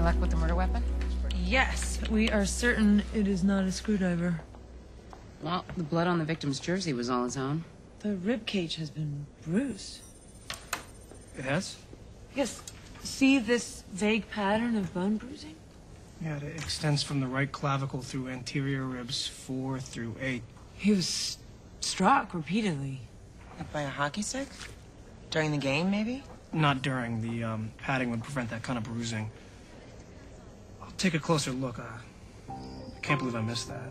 Any luck with the murder weapon? Yes, we are certain it is not a screwdriver. Well, the blood on the victim's jersey was all his own. The rib cage has been bruised. It has? Yes. See this vague pattern of bone bruising? Yeah, it extends from the right clavicle through anterior ribs four through eight. He was struck repeatedly. Like by a hockey stick? During the game, maybe? Not during. The um, padding would prevent that kind of bruising. I'll take a closer look. Uh, I can't believe I missed that.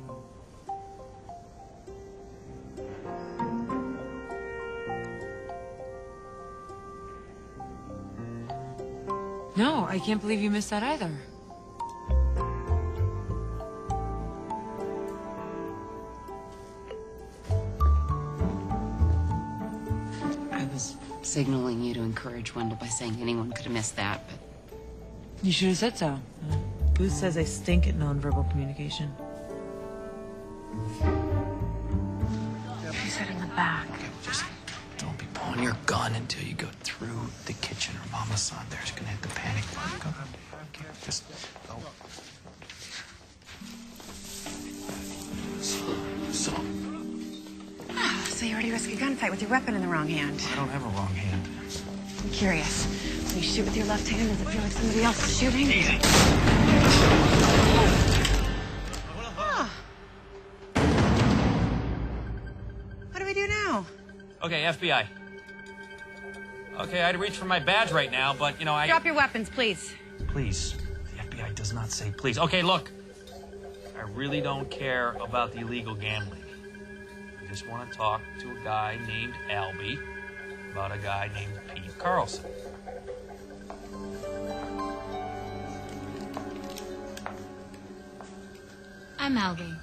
No, I can't believe you missed that either. I was signaling you to encourage Wendell by saying anyone could have missed that, but You should have said so. Uh, Booth says I stink at nonverbal communication. She said in the back. Just don't be pulling your gun until you go through the kitchen or Mama's on there's gonna hit the panic button. Go. Just go. So, so, ah, So you already risk a gunfight with your weapon in the wrong hand. I don't have a wrong hand. I'm curious. When you shoot with your left hand, does it feel like somebody else is shooting? Easy. Okay, FBI. Okay, I'd reach for my badge right now, but you know, I. Drop your weapons, please. Please. The FBI does not say please. Okay, look. I really don't care about the illegal gambling. I just want to talk to a guy named Albie about a guy named Pete Carlson. I'm Albie.